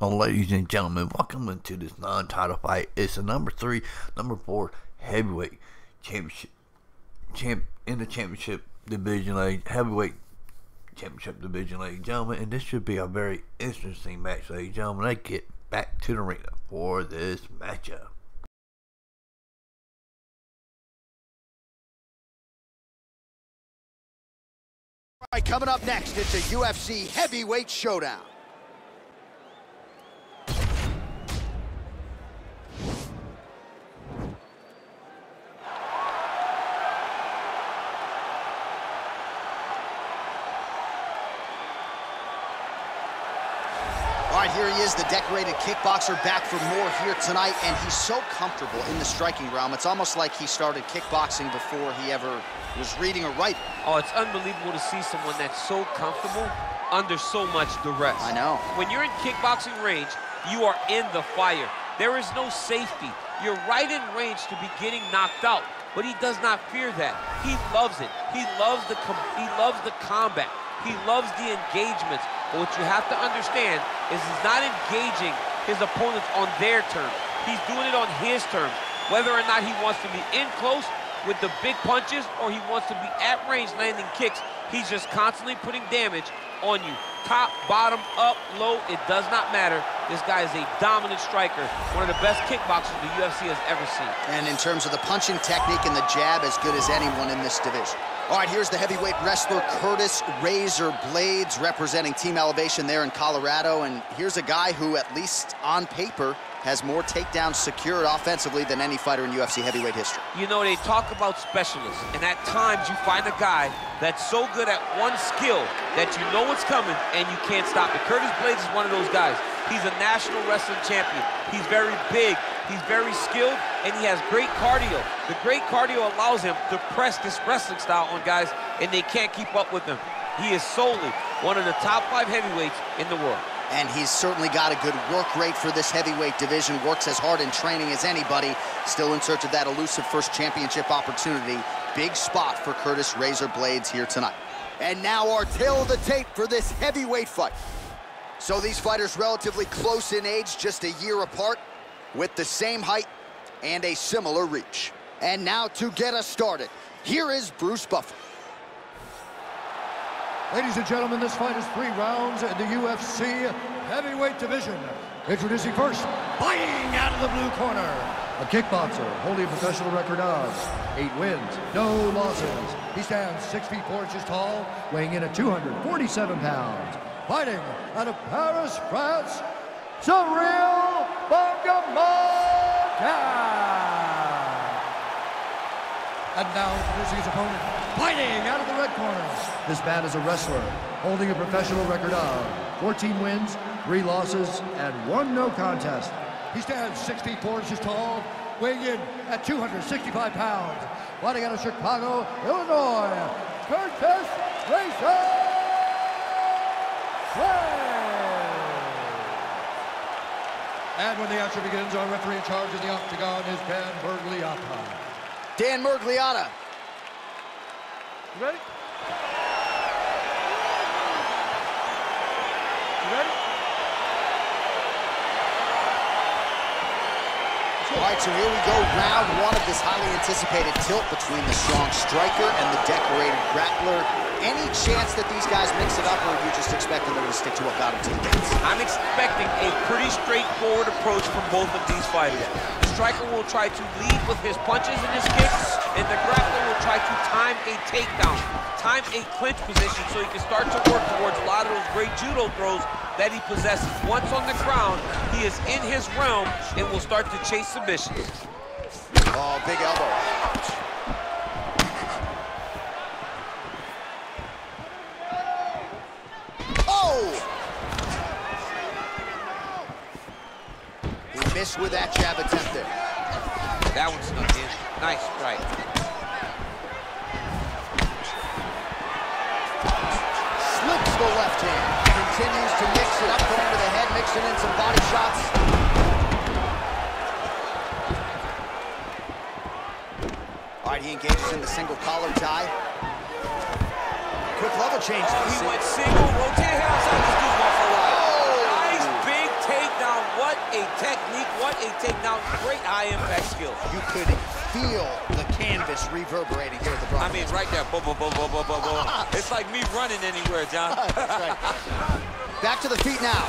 Ladies and gentlemen, welcome into this non-title fight. It's a number three, number four heavyweight championship, champ in the championship division, ladies, heavyweight championship division, ladies and gentlemen. And this should be a very interesting match, ladies and gentlemen. Let's get back to the arena for this matchup. Coming up next, it's a UFC heavyweight showdown. Right, here he is, the decorated kickboxer back for more here tonight, and he's so comfortable in the striking realm. It's almost like he started kickboxing before he ever was reading or writing. Oh, it's unbelievable to see someone that's so comfortable under so much duress. I know. When you're in kickboxing range, you are in the fire. There is no safety. You're right in range to be getting knocked out, but he does not fear that. He loves it. He loves the he loves the combat. He loves the engagements. But what you have to understand is he's not engaging his opponents on their terms. He's doing it on his terms. Whether or not he wants to be in close with the big punches or he wants to be at range landing kicks, he's just constantly putting damage on you. Top, bottom, up, low, it does not matter. This guy is a dominant striker, one of the best kickboxers the UFC has ever seen. And in terms of the punching technique and the jab, as good as anyone in this division. All right, here's the heavyweight wrestler Curtis Razor Blaydes representing Team Elevation there in Colorado. And here's a guy who, at least on paper, has more takedowns secured offensively than any fighter in UFC heavyweight history. You know, they talk about specialists, and at times you find a guy that's so good at one skill that you know what's coming and you can't stop it. Curtis Blaydes is one of those guys. He's a national wrestling champion. He's very big, he's very skilled, and he has great cardio. The great cardio allows him to press this wrestling style on guys, and they can't keep up with him. He is solely one of the top five heavyweights in the world and he's certainly got a good work rate for this heavyweight division, works as hard in training as anybody, still in search of that elusive first championship opportunity. Big spot for Curtis Razor Blaydes here tonight. And now our tail of the tape for this heavyweight fight. So these fighters relatively close in age, just a year apart, with the same height and a similar reach. And now to get us started, here is Bruce Buffer. Ladies and gentlemen, this fight is three rounds in the UFC heavyweight division. Introducing first, fighting out of the blue corner, a kickboxer holding a professional record of eight wins, no losses. He stands six feet four inches tall, weighing in at 247 pounds. Fighting out of Paris, France, Ciryl And now introducing his opponent, fighting out of the red corner. This man is a wrestler, holding a professional record of 14 wins, three losses, and one no contest. He stands 6 feet 4 inches tall, weighing in at 265 pounds. Fighting out of Chicago, Illinois, Curtis Razor And when the action begins, our referee in charge of the octagon is Ben Miragliotta. Dan Miragliotta. You ready? You ready? All right, so here we go, round one of this highly anticipated tilt between the strong striker and the decorated grappler. Any chance that these guys mix it up, or are you just expecting them to stick to what got them to the dance? I'm expecting a pretty straightforward approach from both of these fighters. The striker will try to lead with his punches and his kicks, and the grappler will try to time a takedown, time a clinch position so he can start to work towards a lot of those great judo throws that he possesses. Once on the ground, he is in his realm and will start to chase submissions. Oh, big elbow. Oh! He missed with that jab attempt there. That one snuck in. Nice strike. Slips the left hand. Continues to mix it up, going to the head, mixing in some body shots. All right, he engages in the single collar tie. Quick level change. Oh, he went single, rotated head outside. This dude's going for a while. Oh! Nice big take just reverberating here at the Bronx. I mean, right there. Boom, boom, boom, boom, boom, boom, boom. Ah. it's like me running anywhere, John. That's right. Back to the feet now.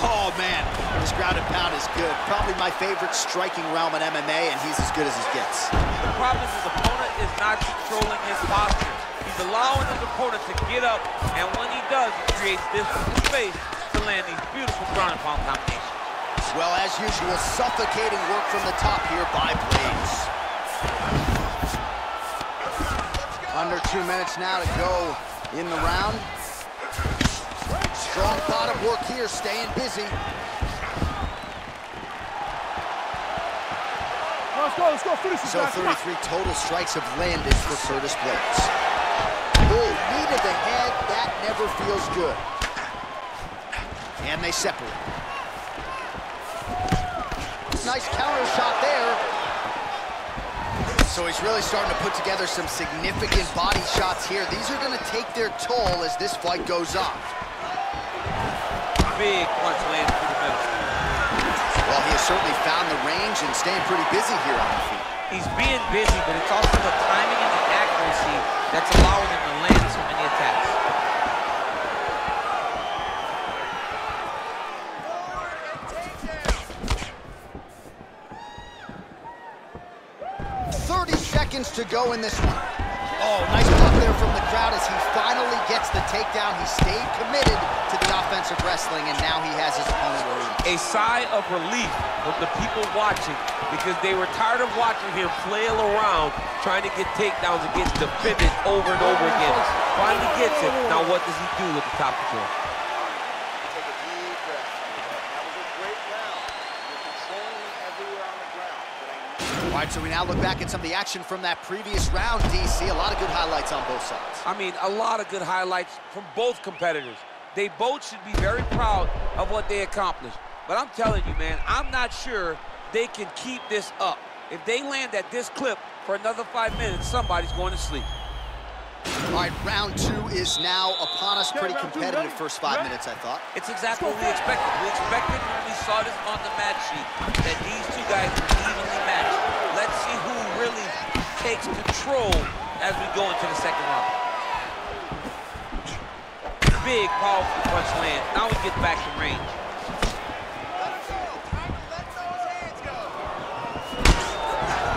Oh, man. This ground and pound is good. Probably my favorite striking realm in MMA, and he's as good as he gets. The problem is his opponent is not controlling his posture. He's allowing his opponent to get up, and when he does, he creates this space to land these beautiful ground and pound combinations. Well, as usual, suffocating work from the top here by Blaydes. Under two minutes now to go in the round. Strong bottom work here, staying busy. Let's go, let's go, finish this So guy. 33 total strikes have landed for Curtis Blaydes. Oh, knee to the head, that never feels good. And they separate. Nice counter shot there. So he's really starting to put together some significant body shots here. These are going to take their toll as this fight goes on. Big punch lands through the middle. Well, he has certainly found the range and staying pretty busy here on the feet. He's being busy, but it's also the timing and the accuracy that's allowing him to land seconds to go in this one. Oh, nice block there from the crowd as he finally gets the takedown. He stayed committed to the offensive wrestling, and now he has his opponent where A sigh of relief from the people watching because they were tired of watching him flail around trying to get takedowns and get defended over and over again. Finally gets it. Now what does he do with the top control a deep breath. That was a great round. You're controlling me everywhere on the ground, but I need All right, so we now look back at some of the action from that previous round, DC. A lot of good highlights on both sides. I mean, a lot of good highlights from both competitors. They both should be very proud of what they accomplished. But I'm telling you, man, I'm not sure they can keep this up. If they land at this clip for another five minutes, somebody's going to sleep. All right, round two is now upon us. Pretty competitive first five minutes, I thought. It's exactly what we expected. We expected when we saw this on the match sheet that these two guys were evenly matched. Let's see who really takes control as we go into the second round. Big, powerful punch land. Now we get back to range.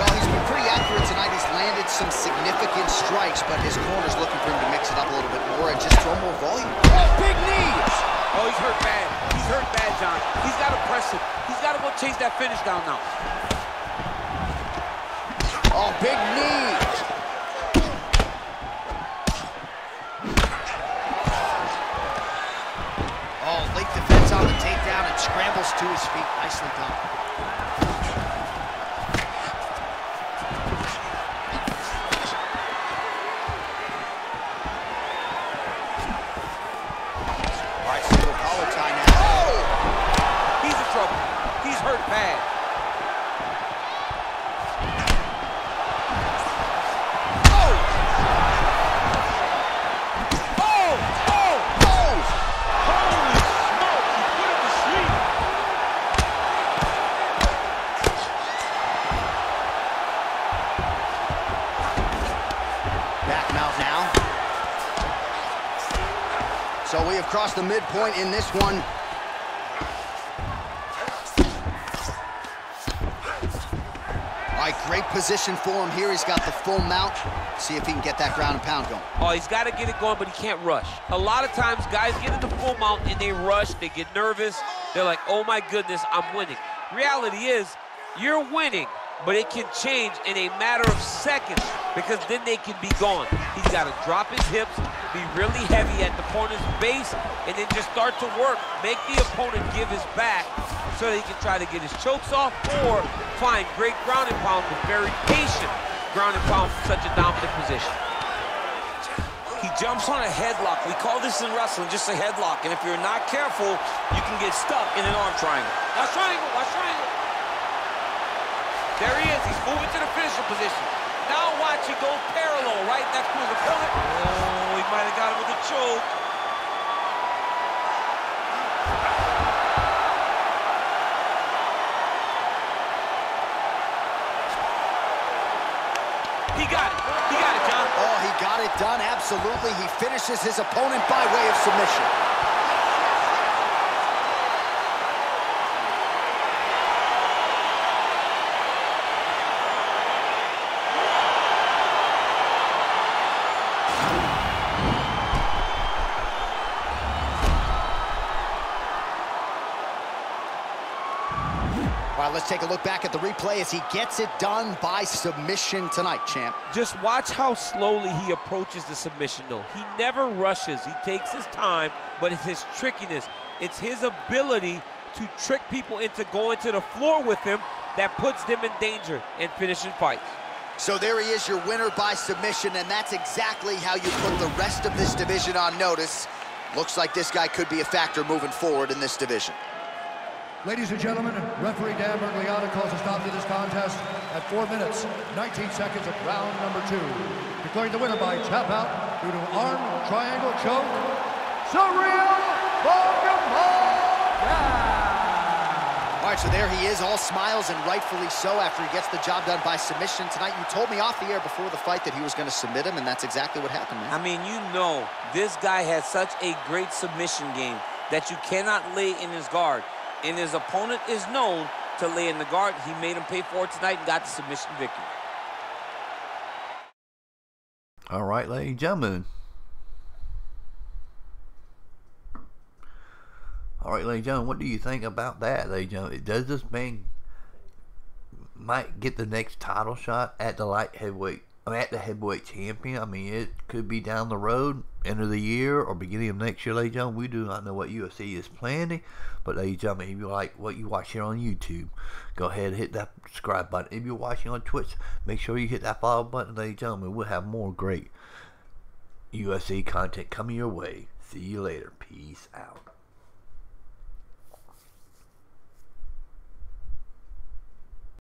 Well, he's been pretty accurate tonight. He's landed some significant strikes, but his corner's looking for him to mix it up a little bit more and just throw more volume. Oh, big knees! Oh, he's hurt bad. He's hurt bad, John. He's got to press it. He's got to go chase that finish down now. Oh, big knees! To his feet. Nicely done. All right, single collar tie now. Oh! He's in trouble. He's hurt bad. Out now. So we have crossed the midpoint in this one. All right, great position for him here. He's got the full mount. See if he can get that ground and pound going. Oh, he's got to get it going, but he can't rush. A lot of times, guys get into full mount and they rush, they get nervous. They're like, oh my goodness, I'm winning. Reality is, you're winning, but it can change in a matter of seconds because then they can be gone. He's got to drop his hips, be really heavy at the opponent's base, and then just start to work. Make the opponent give his back so that he can try to get his chokes off or find great ground and pound, but very patient ground and pound from such a dominant position. He jumps on a headlock. We call this in wrestling just a headlock. And if you're not careful, you can get stuck in an arm triangle. Watch triangle, watch triangle. position. Now watch it go parallel right next to his opponent. Oh, he might have got him with a choke. He got it. He got it, John. Oh, he got it done, absolutely. He finishes his opponent by way of submission. Right, let's take a look back at the replay as he gets it done by submission tonight, champ. Just watch how slowly he approaches the submission, though. He never rushes. He takes his time, but it's his trickiness. It's his ability to trick people into going to the floor with him that puts them in danger and finishing fights. So there he is, your winner by submission, and that's exactly how you put the rest of this division on notice. Looks like this guy could be a factor moving forward in this division. Ladies and gentlemen, referee Dan Miragliotta calls a stop to this contest at 4 minutes, 19 seconds of round number two. Declaring the winner by tap out due to arm triangle choke, Ciryl Bogomolka! All right, so there he is, all smiles and rightfully so after he gets the job done by submission tonight. You told me off the air before the fight that he was going to submit him, and that's exactly what happened, man. I mean, you know, this guy has such a great submission game that you cannot lay in his guard. And his opponent is known to lay in the guard. He made him pay for it tonight and got the submission victory. All right, ladies and gentlemen. All right, ladies and gentlemen, what do you think about that, ladies and gentlemen? Does this man might get the next title shot at the light heavyweight, at the heavyweight champion? I mean, it could be down the road, end of the year, or beginning of next year, ladies and gentlemen. We do not know what UFC is planning, but ladies and gentlemen, if you like what you watch here on YouTube, go ahead and hit that subscribe button. If you're watching on Twitch, make sure you hit that follow button, ladies and gentlemen. We'll have more great UFC content coming your way. See you later. Peace out.